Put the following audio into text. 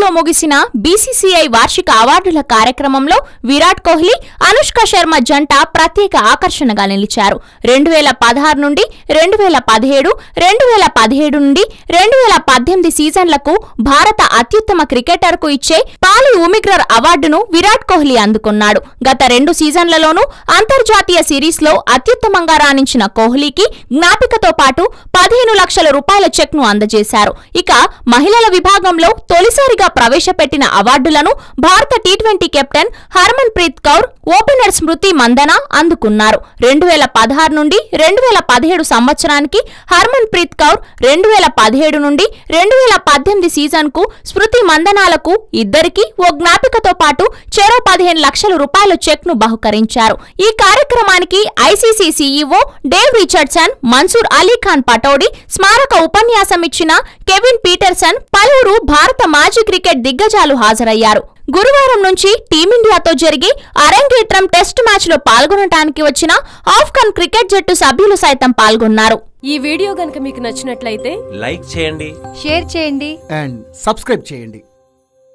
తో ముగిసిన బీసీసీఐ వార్షిక అవార్డుల కార్యక్రమంలో విరాట్ కోహ్లీ అనుష్క శర్మ జంట ప్రత్యేక ఆకర్షణగా నిలిచారు. రెండు వేల పదహారు నుండి రెండు వేల పదిహేడు రెండు వేల పదిహేడు నుండి రెండు వేల పద్దెనిమిది సీజన్లకు భారత అత్యుత్తమ క్రికెటర్కు ఇచ్చే పాలి ఉమిగ్రర్ అవార్డును విరాట్ కోహ్లీ అందుకున్నాడు. గత రెండు సీజన్లలోనూ అంతర్జాతీయ సిరీస్లో అత్యుత్తమంగా రాణించిన కోహ్లీకి జ్ఞాపికతో పాటు పదిహేను లక్షల రూపాయల చెక్ను అందజేశారు. ఇక మహిళల విభాగంలో తొలిసారిగా ప్రవేశపెట్టిన అవార్డులను భారత T twenty captain Harmanpreet Kaur opener Smriti Mandhana అందుకున్నారు. రెండు వేల పదహారు నుండి రెండు వేల పదిహేడు సంవత్సరానికి హర్మన్ ప్రీత్ కౌర్ రెండు వేల పదిహేడు నుండి రెండు వేల పద్దెనిమిది సీజన్కు స్మృతి మందనాలకు ఇద్దరికి ఓ జ్ఞాపికతో పాటు చెరో పదిహేను లక్షల రూపాయల చెక్ను బహుకరించారు. ఈ కార్యక్రమానికి ICC CEO Dave Richardson Mansoor Ali Khan Pataudi స్మారక ఉపన్యాసం ఇచ్చిన కెవిన్ పీటర్సన్ పలువురు భారత మాజీ క్రికెట్ దిగ్గజాలు హాజరయ్యారు. గురువారం నుంచి టీమిండియాతో జరిగే అరంగేట్రం టెస్ట్ మ్యాచ్లో పాల్గొనడానికి వచ్చిన ఆఫ్ఘన్ క్రికెట్ జట్టు సభ్యులు సైతం పాల్గొన్నారు. ఈ వీడియో గనుక మీకు నచ్చినట్లయితే లైక్ చేయండి. షేర్ చేయండి. అండ్ సబ్స్క్రైబ్ చేయండి.